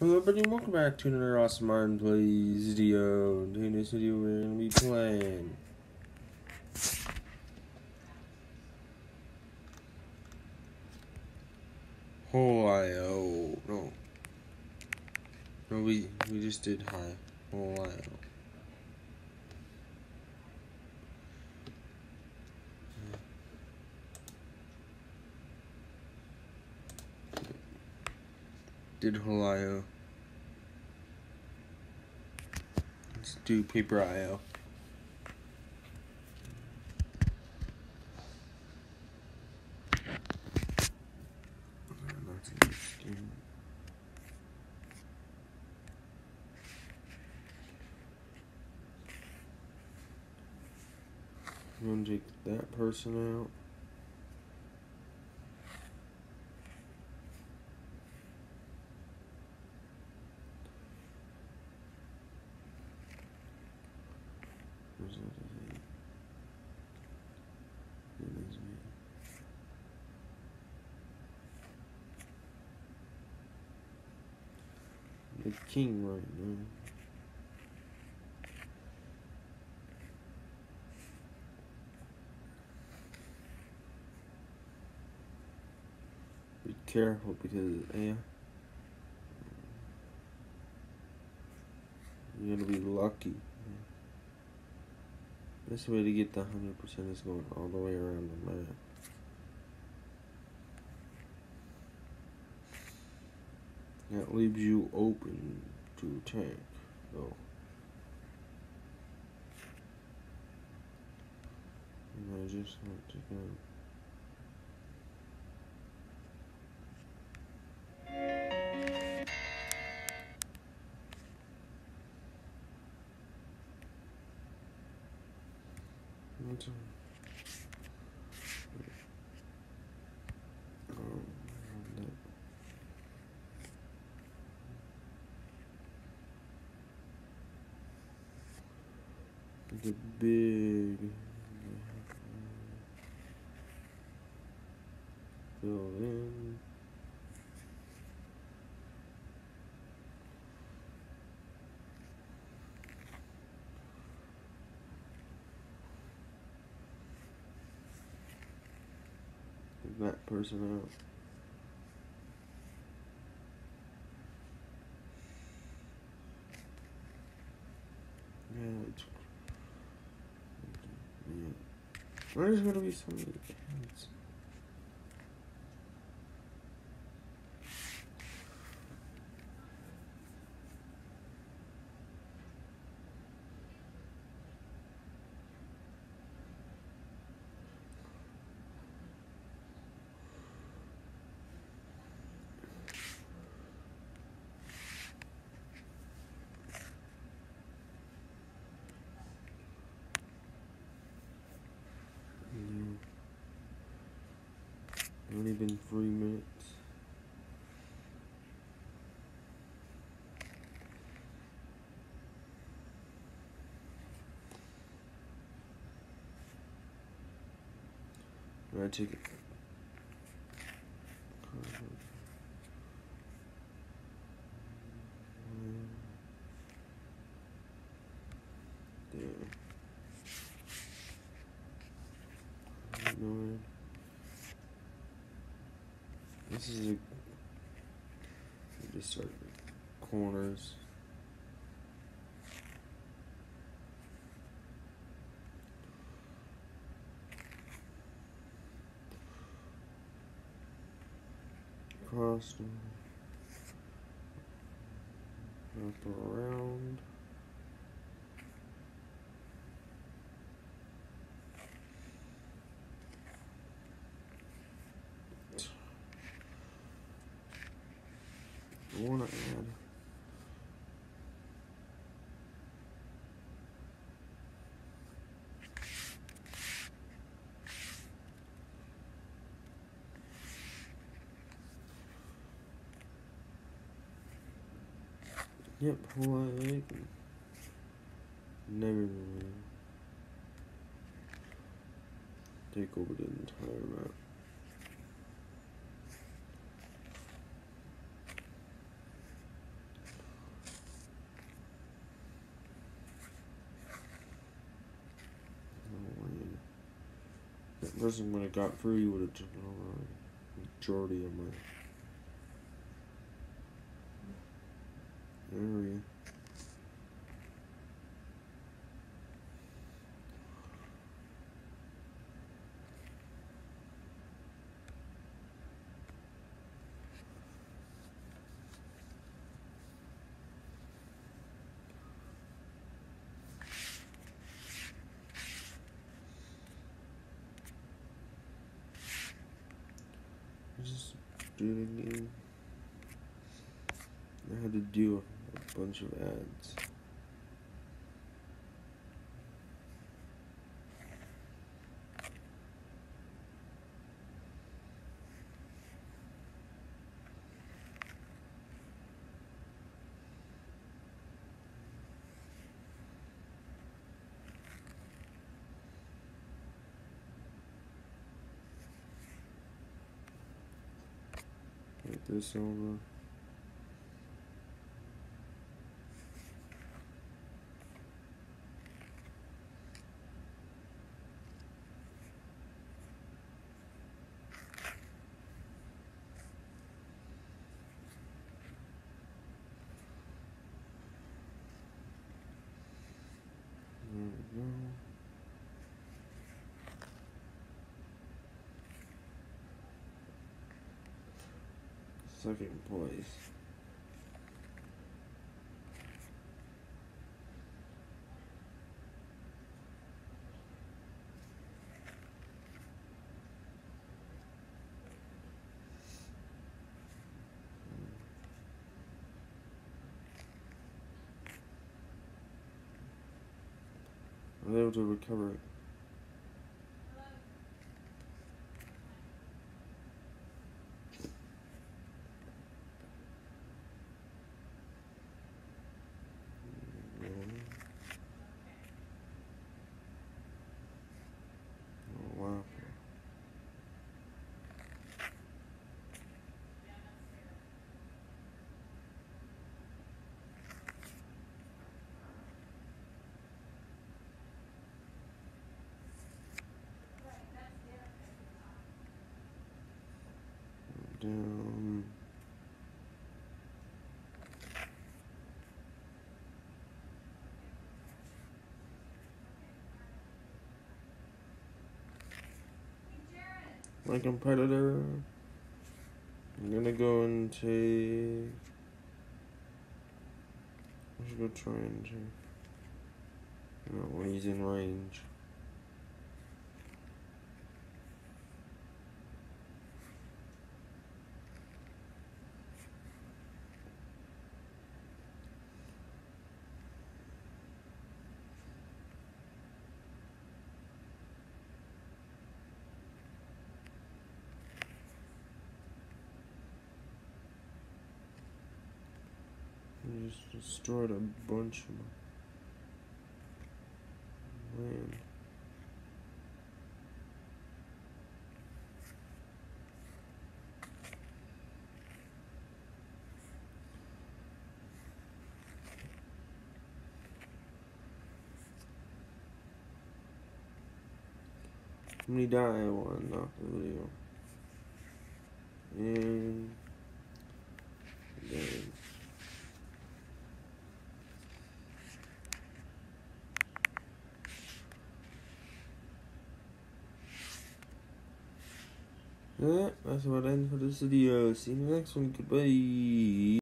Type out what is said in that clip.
Hello everybody, welcome back to another awesome Random Plays video. In this video we're gonna be playing Ohio. No. No we we just did high. Ohio. Did Ohio. Let's do paper IO. I'm gonna take that person out. Where's that thing? It is me. The king right now. Be careful because yeah. You're gonna be lucky. This way to get the hundred percent is going all the way around the map. That leaves you open to attack, though. And I just want to go. What's on? Um, that. The big fill in. That person out. Yeah, it's yeah. There's gonna be so many cats. Yeah. Only been three minutes. I take it. There. Ignored. This is a. Just start corners. Cross. Up around. I wanna add. Yep, Hawaii. Never mind. Take over the entire map. Person would have got through, you would have took over majority of my area. Just do it again. I had to do a bunch of ads. Get this over. There we go. Second place. I was able to recover it. Down. My competitor. I'm gonna go and take. Should go try and take. No, he's in range. Just destroyed a bunch of my land. How many die want not the video. And That's about it for this video. See you in the next one. Goodbye.